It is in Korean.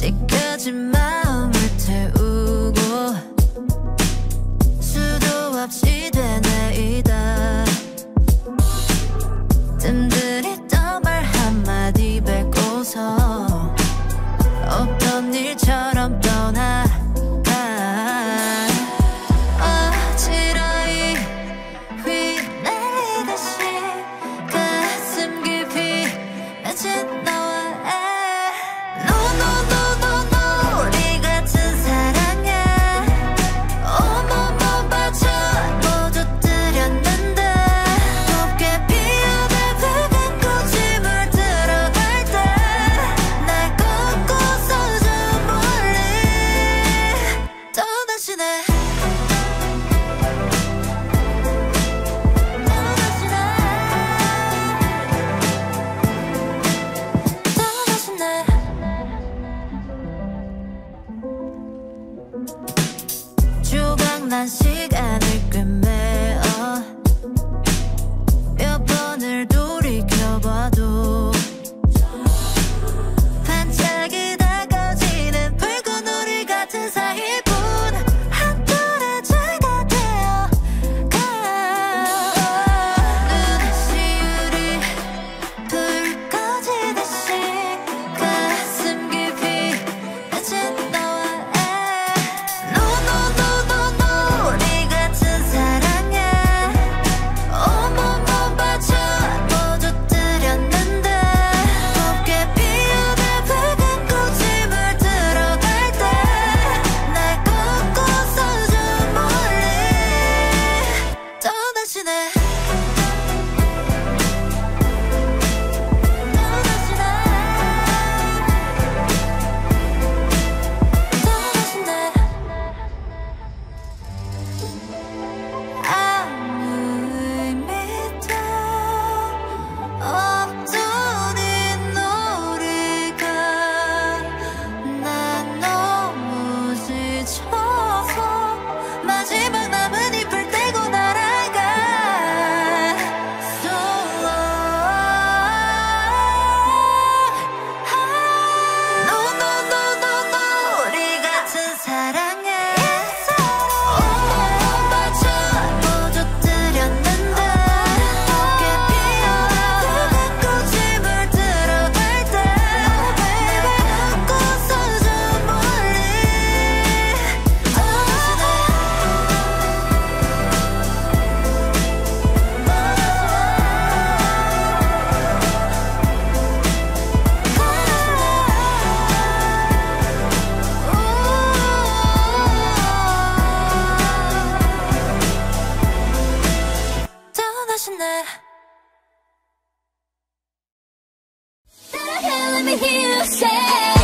지까지만 난 시간을 꿰매 let me hear you say.